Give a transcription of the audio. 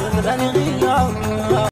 need love.